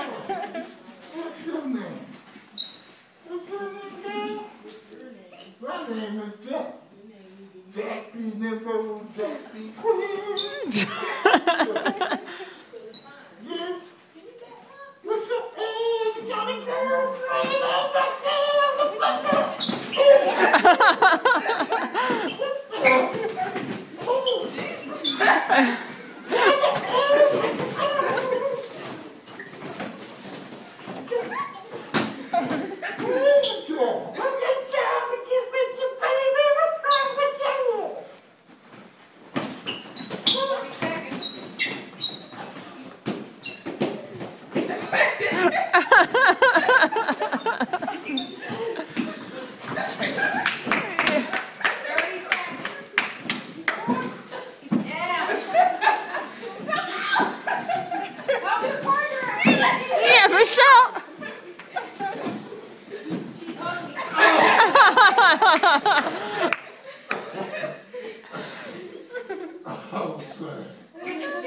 What's your name? What's your name. My name is Jack. Jack B. Nimbo, Jack B. yeah. What's your name? My God. What's up, girl? shout. oh, Bring us.